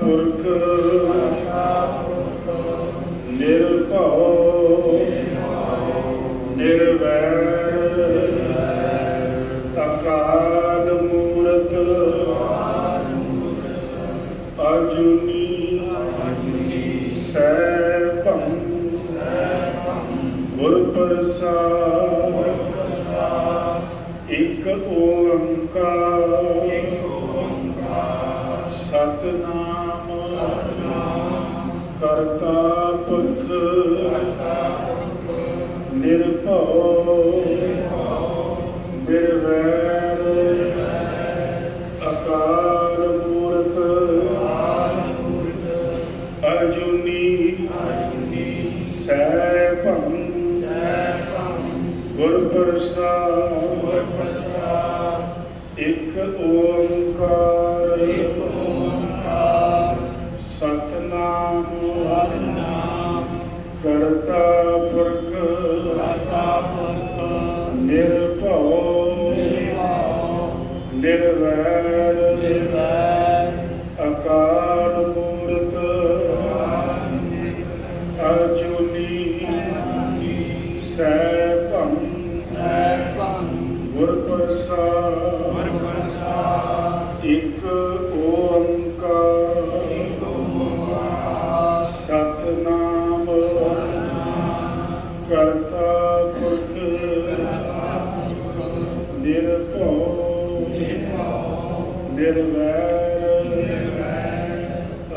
ਪੁਰਖ ਨਿਰਭਉ ਨਿਰਵੈਰ ਅਕਾਲ ਮੂਰਤ ਅਜੂਨੀ ਸੈਭੰ ਗੁਰ ਪ੍ਰਸਾਦ ਇਕ ਓੰਕਾਰ। ਸਤਨਾਮ ਕਰਤਾ ਪੁਰਖ ਨਿਰਭਉ ਨਿਰਵੈਰ ਅਕਾਲ ਮੂਰਤ ਅਜੂਨੀ ਸੈਭੰ ਗੁਰ ਪ੍ਰਸਾਦ ਇਕ ਓੰਕਾਰ। ਕਰਤਾ ਪੁਰਖ। ਕਰਤਾ ਪੁਰਖ। ਨਿਰਭਉ। ਨਿਰਭਉ। ਨਿਰਵੈਰ। ਨਿਰਵੈਰ। ਅਕਾਲ ਮੂਰਤ। ਅਰਜੁਨੀ। ਸੈਭੰ। ਸੈਭੰ। ਗੁਰ ਪ੍ਰਸਾਦ ਗੁਰ ਪ੍ਰਸਾਦ ਇੱਕ ਨਿਰਭਉ ਨਿਰਵੈਰ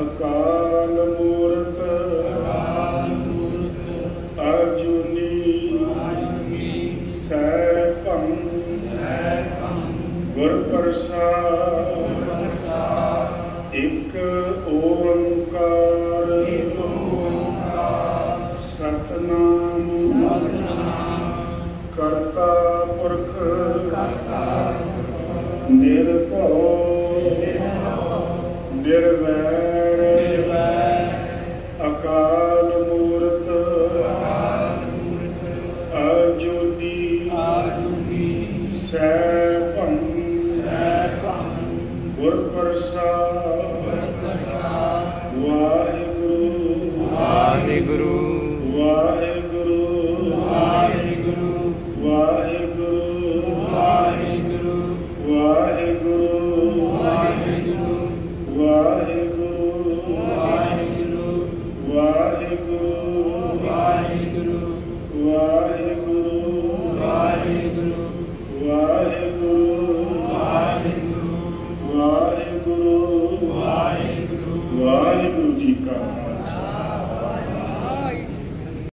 ਅਕਾਲ ਮੂਰਤ ਅਜੂਨੀ ਸੈਭੰ ਗੁਰ ਪ੍ਰਸਾਦ ਇਕ ਓੰਕਾਰ ਸਤਨਾਮ ਕਰਤਾ ਨਿਰਭਉ ਨਿਰਵੈਰ ਅਕਾਲ ਮੂਰਤ ਅਜੂਨੀ ਸੈਭੰ ਗੁਰ ਪ੍ਰਸਾਦ ਵਾਹਿਗੁਰੂ ਵਾਹਿਗੁਰੂ ਵਾਹਿਗੁਰੂ ਵਾਹਿਗੁਰੂ ਵਾਹਿਗੁਰੂ ਵਾਹਿਗੁਰੂ ਵਾਹਿਗੁਰੂ ਵਾਹਿਗੁਰੂ ਵਾਹਿਗੁਰੂ ਜੀ ਕਾ